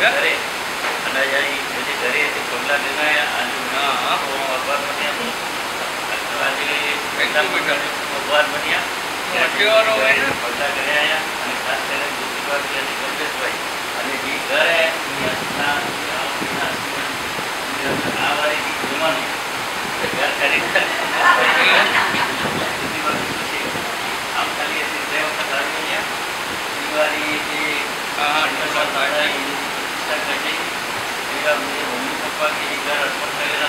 ઘરે. અને અહીં ઘરે પગલાં અને હા, હા. તો અખબાર બન્યા આજે એકદમ બન્યા. તહેવારો હોય ને. અને ખાસ કરીને કમલેશભાઈ અને જે ઘર આ વાળી ઘર ખરીદતા रहेगा मेरे मम्मी पापा के इधर अर्पण करेगा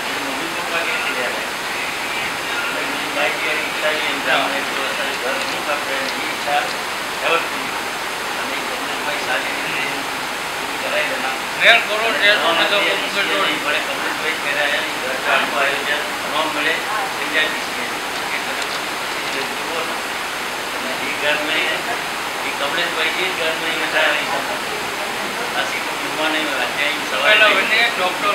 मेरे मम्मी पापा के लिए जाएगा मेरी माई की इच्छा ही एग्ज़ाम है तो सारे घर नहीं कर रहे हैं ये इच्छा डेवलप की અને કમલેશભાઈ સારી રીતે કરાવી દેના રેડ કરો રેડ અને તો કમ્પ્લીટ પડે કમલેશભાઈ કર્યા ઘર કામનું આયોજન તમામ મળે સંજય કે જુઓ ને એ ઘર નહીં એ કમલેશભાઈ એ ઘર નહીં સારા નહીં સાસી તો ઘૂમવા નહીં ડૉક્ટર